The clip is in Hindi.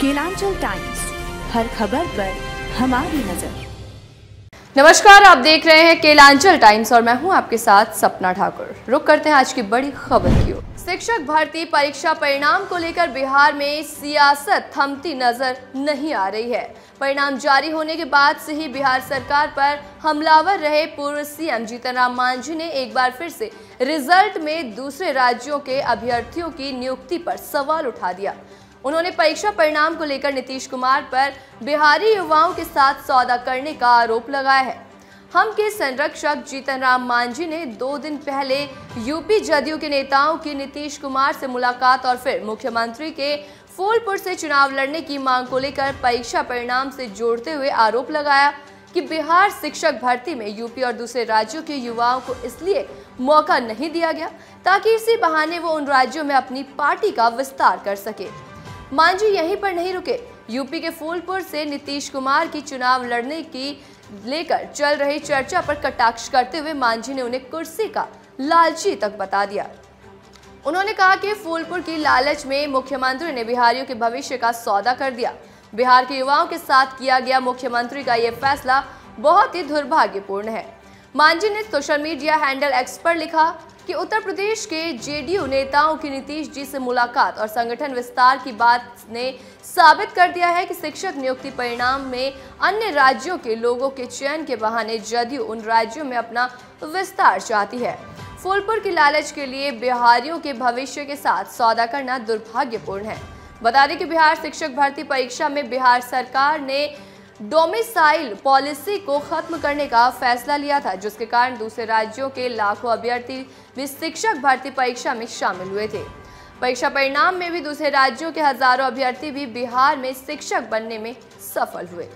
केलांचल टाइम्स, हर खबर पर हमारी नज़र। नमस्कार, आप देख रहे हैं केलांचल टाइम्स और मैं हूँ आपके साथ सपना ठाकुर। रुक करते हैं आज की बड़ी खबर की ओर। शिक्षक भर्ती परीक्षा परिणाम को लेकर बिहार में सियासत थमती नज़र नहीं आ रही है। परिणाम जारी होने के बाद से ही बिहार सरकार पर हमलावर रहे पूर्व सीएम जीतन राम मांझी ने एक बार फिर से रिज़ल्ट में दूसरे राज्यों के अभ्यर्थियों की नियुक्ति पर सवाल उठा दिया। उन्होंने परीक्षा परिणाम को लेकर नीतीश कुमार पर बिहारी युवाओं के साथ सौदा करने का आरोप लगाया है। हम के संरक्षक जीतन राम मांझी ने दो दिन पहले यूपी जदयू के नेताओं की नीतीश कुमार से मुलाकात और फिर मुख्यमंत्री के फूलपुर से चुनाव लड़ने की मांग को लेकर परीक्षा परिणाम से जोड़ते हुए आरोप लगाया कि बिहार शिक्षक भर्ती में यूपी और दूसरे राज्यों के युवाओं को इसलिए मौका नहीं दिया गया ताकि इसी बहाने वो उन राज्यों में अपनी पार्टी का विस्तार कर सके। मांझी यहीं पर नहीं रुके। यूपी के फूलपुर से नीतीश कुमार की चुनाव लड़ने की लेकर चल रही चर्चा पर कटाक्ष करते हुए मांझी ने उन्हें कुर्सी का लालची तक बता दिया। उन्होंने कहा कि फूलपुर की लालच में मुख्यमंत्री ने बिहारियों के भविष्य का सौदा कर दिया। बिहार के युवाओं के साथ किया गया मुख्यमंत्री का यह फैसला बहुत ही दुर्भाग्यपूर्ण है। मांझी ने सोशल मीडिया हैंडल एक्स पर लिखा कि उत्तर प्रदेश के जेडीयू नेताओं की नीतीश जी से मुलाकात और संगठन विस्तार की बात ने साबित कर दिया है कि शिक्षक नियुक्ति परिणाम में अन्य राज्यों के लोगों के चयन के बहाने जदयू उन राज्यों में अपना विस्तार चाहती है। फूलपुर की लालच के लिए बिहारियों के भविष्य के साथ सौदा करना दुर्भाग्यपूर्ण है। बता दें कि बिहार शिक्षक भर्ती परीक्षा में बिहार सरकार ने डोमिसाइल पॉलिसी को खत्म करने का फैसला लिया था, जिसके कारण दूसरे राज्यों के लाखों अभ्यर्थी भी शिक्षक भर्ती परीक्षा में शामिल हुए थे। परीक्षा परिणाम में भी दूसरे राज्यों के हज़ारों अभ्यर्थी भी बिहार में शिक्षक बनने में सफल हुए।